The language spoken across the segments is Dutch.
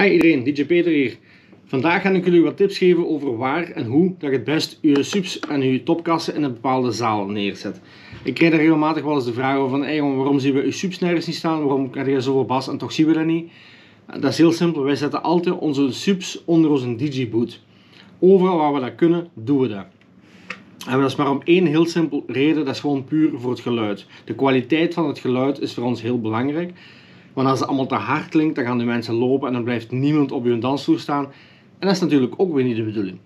Hi iedereen, DJ Peter hier. Vandaag ga ik jullie wat tips geven over waar en hoe dat je het best je subs en je topkassen in een bepaalde zaal neerzet. Ik krijg er regelmatig wel eens de vraag over van waarom zien we je subs nergens niet staan, waarom heb je zoveel bas en toch zien we dat niet. Dat is heel simpel, wij zetten altijd onze subs onder onze DJ. Overal waar we dat kunnen, doen we dat. En dat is maar om één heel simpel reden, dat is gewoon puur voor het geluid. De kwaliteit van het geluid is voor ons heel belangrijk. Want als het allemaal te hard klinkt, dan gaan de mensen lopen en dan blijft niemand op je dansvloer staan. En dat is natuurlijk ook weer niet de bedoeling.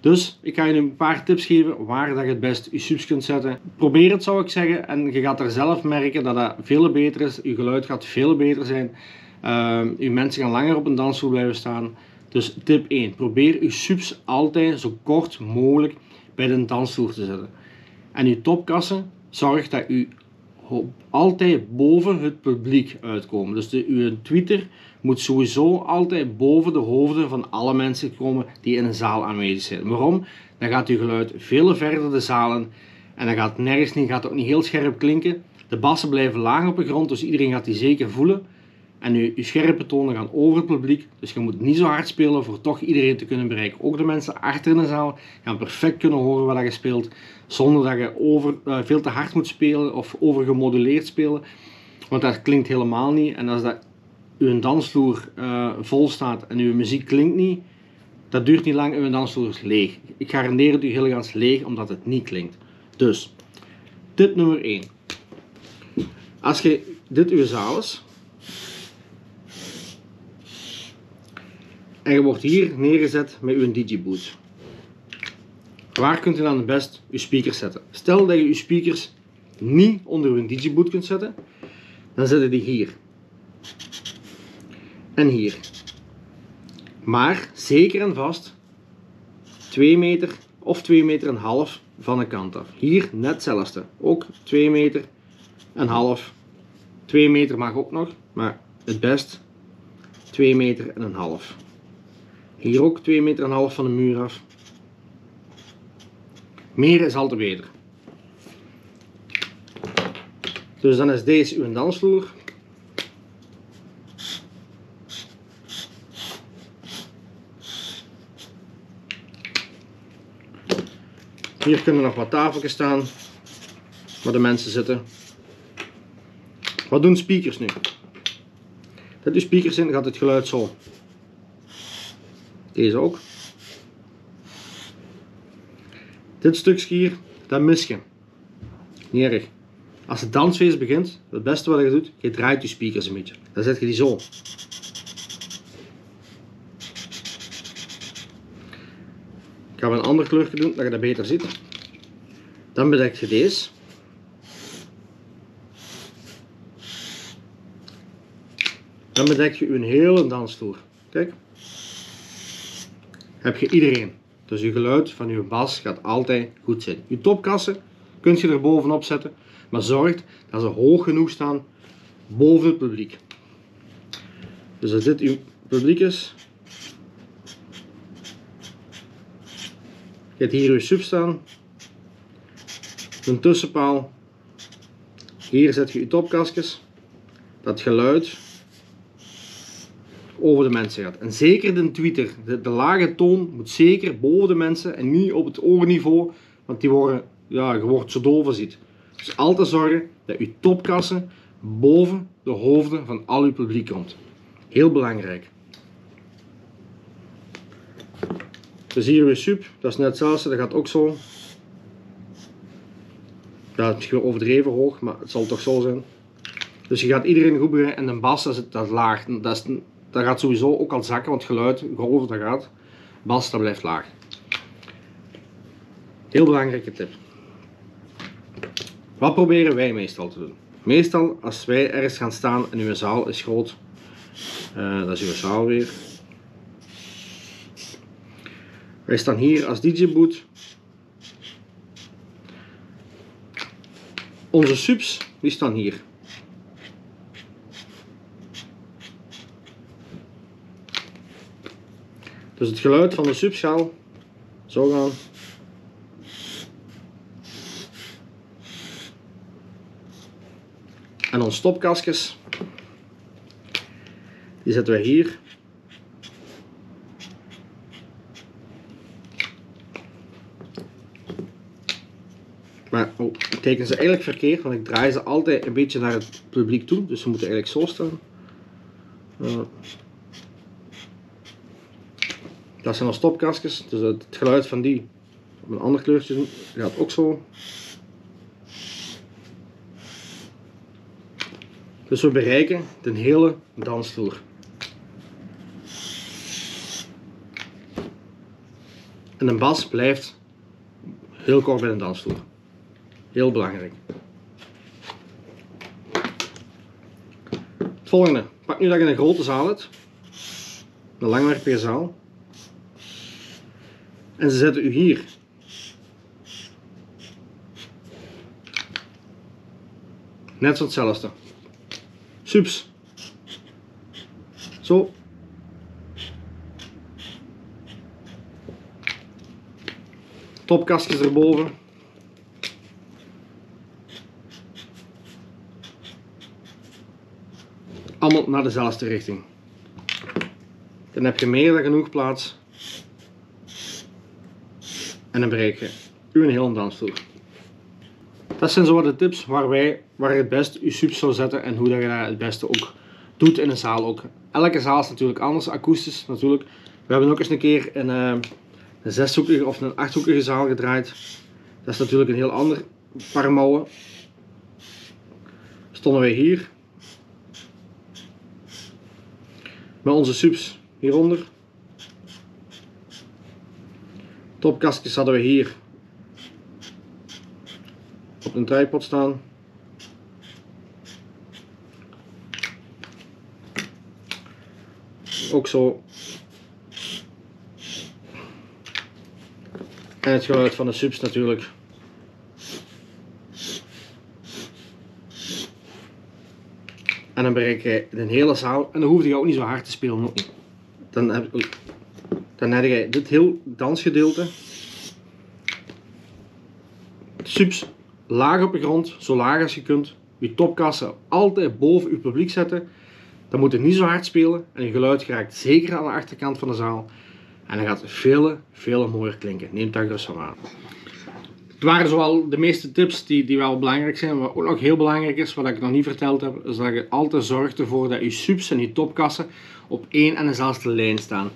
Dus ik ga je een paar tips geven waar dat je het best je subs kunt zetten. Probeer het zou ik zeggen en je gaat er zelf merken dat dat veel beter is. Je geluid gaat veel beter zijn. Uh, je mensen gaan langer op een dansvloer blijven staan. Dus tip 1. Probeer je subs altijd zo kort mogelijk bij de dansvloer te zetten. En je topkassen, zorg dat je altijd boven het publiek uitkomen. Dus de, uw Twitter moet sowieso altijd boven de hoofden van alle mensen komen die in een zaal aanwezig zijn. Waarom? Dan gaat uw geluid veel verder de zalen en dan gaat nergens niet, gaat ook niet heel scherp klinken. De bassen blijven laag op de grond, dus iedereen gaat die zeker voelen. En je, je scherpe tonen gaan over het publiek. Dus je moet niet zo hard spelen voor toch iedereen te kunnen bereiken. Ook de mensen achter in de zaal gaan perfect kunnen horen wat je speelt. Zonder dat je over, uh, veel te hard moet spelen of overgemoduleerd spelen. Want dat klinkt helemaal niet. En als dat uw dansvloer uh, vol staat en uw muziek klinkt niet, dat duurt niet lang en uw dansvloer is leeg. Ik garandeer het u heel gans leeg omdat het niet klinkt. Dus, tip nummer 1. Als je dit uw zaal is, en je wordt hier neergezet met uw DJ-boot. Waar kunt u dan het best uw speakers zetten? Stel dat je uw speakers niet onder uw DJ-boot kunt zetten, dan zetten die hier. En hier. Maar zeker en vast 2 meter of 2 meter en half van de kant af. Hier net hetzelfde. Ook 2 meter en half. 2 meter mag ook nog, maar het best 2 meter en een half. Hier ook 2 meter en half van de muur af. Meer is altijd beter. Dus dan is deze uw dansvloer. Hier kunnen nog wat tafeltjes staan waar de mensen zitten. Wat doen speakers nu? Dat uw speakers in gaat het geluid zo. Deze ook. Dit stukje hier, dat mis je. Niet. Als het dansfeest begint, het beste wat je doet, je draait je speakers een beetje. Dan zet je die zo. Ik ga een ander kleurje doen, dat je dat beter ziet. Dan bedek je deze. Dan bedek je een hele dansvloer. Kijk heb je iedereen. Dus je geluid van je bas gaat altijd goed zijn. Je topkassen kun je er bovenop zetten, maar zorg dat ze hoog genoeg staan boven het publiek. Dus als dit uw publiek is, je hebt hier uw sub staan, een tussenpaal, hier zet je je topkastjes, dat geluid over de mensen gaat. En zeker de Twitter, de, de, lage toon moet zeker boven de mensen en niet op het oorniveau, want die worden, ja, je wordt zo doof ziet. Dus altijd zorgen dat je topkassen boven de hoofden van al uw publiek komt. Heel belangrijk. Dus hier weer sub, dat is net hetzelfde, dat gaat ook zo. Het is misschien overdreven hoog, maar het zal toch zo zijn. Dus je gaat iedereen goed en de bas dat is, dat is laag. Dat is dat gaat sowieso ook al zakken, want geluid, golven, dat gaat. Bas, dat blijft laag. Heel belangrijke tip. Wat proberen wij meestal te doen? Meestal als wij ergens gaan staan en uw zaal is groot, uh, dat is uw zaal weer. Wij staan hier als DJ-boot. Onze subs, die staan hier. Dus het geluid van de subschaal. Zo gaan. En onze stopkastjes. Die zetten we hier. Maar oh, ik teken ze eigenlijk verkeerd, want ik draai ze altijd een beetje naar het publiek toe. Dus ze moeten eigenlijk zo staan. Eh, dat zijn al stopkastjes, dus het geluid van die een ander kleurtje gaat ook zo. Dus we bereiken de hele dansvloer. En een bas blijft heel kort bij een dansvloer. Heel belangrijk. Het volgende. Pak nu dat je een grote zaal hebt. Een langwerpige zaal. En ze zetten u hier. Net zo hetzelfde. Subs. Zo. Topkastjes erboven. Allemaal naar dezelfde richting. Dan heb je meer dan genoeg plaats. En dan bereik je uw hele dansvloer. Dat zijn zo wat de tips waar wij waar je het best je subs zou zetten en hoe dat je dat het beste ook doet in een zaal ook. Elke zaal is natuurlijk anders, akoestisch natuurlijk. We hebben ook eens een keer een, uh, een zeshoekige of een achthoekige zaal gedraaid. Dat is natuurlijk een heel ander paar mouwen. Stonden wij hier. Met onze subs hieronder. Topkastjes hadden we hier op een tripod staan. Ook zo. En het geluid van de subs natuurlijk. En dan bereik je de hele zaal. En dan hoef je ook niet zo hard te spelen. Dan heb, dan heb je dit heel dansgedeelte. Subs laag op de grond, zo laag als je kunt. Je topkassen altijd boven je publiek zetten. Dan moet je niet zo hard spelen en je geluid geraakt zeker aan de achterkant van de zaal. En dan gaat het veel, veel mooier klinken. Neem dat gerust van aan. Het waren zowel de meeste tips die, die wel belangrijk zijn. Wat ook nog heel belangrijk is, wat ik nog niet verteld heb, is dat je altijd zorgt ervoor dat je subs en je topkassen op één en dezelfde lijn staan.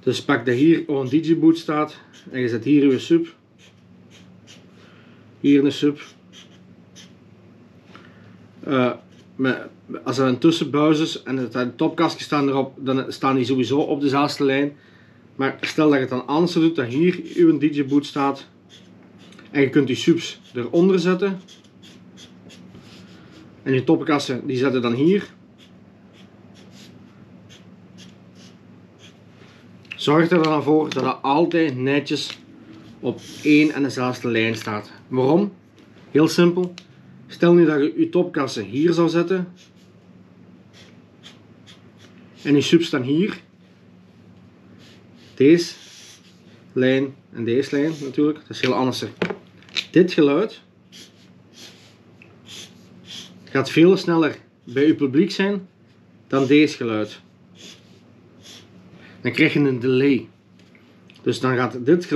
Dus pak dat hier een DJ-boot staat en je zet hier je sub hier een sub. Uh, met, als er een tussenbuis is en het, topkastje staan erop, dan staan die sowieso op dezelfde lijn. Maar stel dat je het dan anders doet, dat hier uw DJ-boot staat en je kunt die subs eronder zetten. En je topkassen die zetten dan hier. Zorg er dan voor dat het altijd netjes op één en dezelfde lijn staat. Waarom? Heel simpel. Stel nu dat je je topkassen hier zou zetten. En je subs hier. Deze lijn en deze lijn natuurlijk. Dat is heel anders. Dit geluid gaat veel sneller bij je publiek zijn dan deze geluid. Dan krijg je een delay. Dus dan gaat dit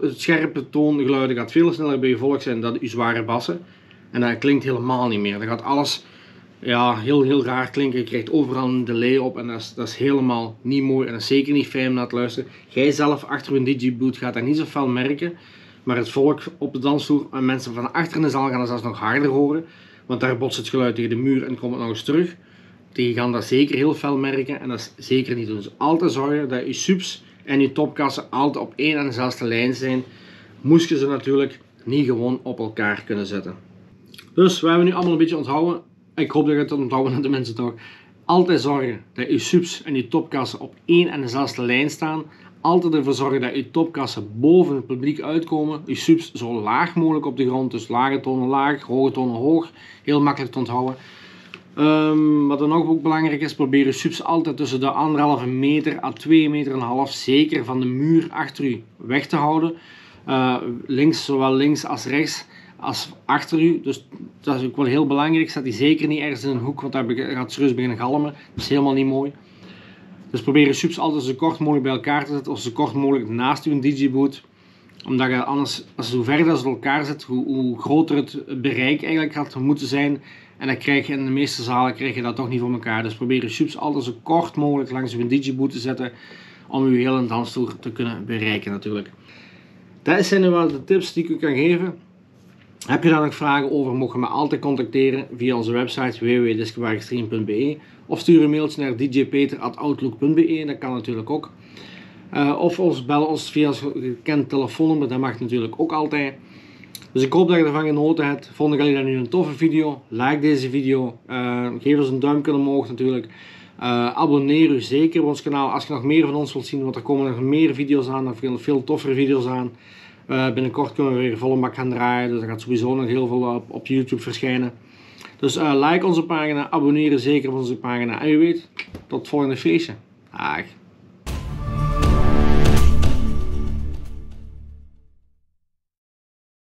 het scherpe toongeluiden gaat veel sneller bij je volk zijn dan je zware bassen. En dat klinkt helemaal niet meer. Dan gaat alles ja, heel, heel raar klinken. Je krijgt overal een delay op en dat is, dat is helemaal niet mooi. En zeker niet fijn om naar te luisteren. Jij zelf achter een DJ-boot gaat dat niet zo fel merken. Maar het volk op de dansvloer en mensen van achter in de zaal gaan dat zelfs nog harder horen. Want daar botst het geluid tegen de muur en komt het nog eens terug. Die gaan dat zeker heel fel merken en dat is zeker niet doen. Dus altijd zorgen dat je subs en je topkassen altijd op één en dezelfde lijn zijn, moest je ze natuurlijk niet gewoon op elkaar kunnen zetten. Dus we hebben nu allemaal een beetje onthouden. Ik hoop dat je het onthouden aan de mensen toch. Altijd zorgen dat je subs en je topkassen op één en dezelfde lijn staan. Altijd ervoor zorgen dat je topkassen boven het publiek uitkomen. Je subs zo laag mogelijk op de grond. Dus lage tonen laag, hoge tonen hoog. Heel makkelijk te onthouden. Um, wat dan ook belangrijk is, probeer je subs altijd tussen de anderhalve meter à 2 meter en half zeker van de muur achter u weg te houden. Uh, links, zowel links als rechts als achter u. Dus dat is ook wel heel belangrijk. Staat die zeker niet ergens in een hoek, want daar gaat serieus beginnen galmen. Dat is helemaal niet mooi. Dus probeer je subs altijd zo kort mogelijk bij elkaar te zetten, of zo kort mogelijk naast uw DJ-boot. Omdat je anders, als hoe verder het elkaar zit, hoe, hoe groter het bereik eigenlijk had moeten zijn. En dan krijg je in de meeste zalen krijg je dat toch niet voor elkaar. Dus probeer je subs altijd zo kort mogelijk langs je DJ-boot te zetten. Om je hele dansvloer te kunnen bereiken natuurlijk. Dat zijn nu wel de tips die ik u kan geven. Heb je dan nog vragen over, mogen je me altijd contacteren via onze website www.discoverextreme.be of stuur een mailtje naar djpeter.outlook.be, dat kan natuurlijk ook. Uh, of ons bel ons via ons gekend telefoonnummer, dat mag natuurlijk ook altijd. Dus ik hoop dat je ervan genoten hebt. Vond jullie dat nu een toffe video? Like deze video. Uh, geef ons een duimpje omhoog natuurlijk. Uh, abonneer u zeker op ons kanaal als je nog meer van ons wilt zien, want er komen nog meer video's aan, nog veel, veel toffere video's aan. Uh, binnenkort kunnen we weer volle bak gaan draaien, dus er gaat sowieso nog heel veel op, op YouTube verschijnen. Dus like onze pagina, abonneer zeker op onze pagina en wie weet, tot het volgende feestje. Dag.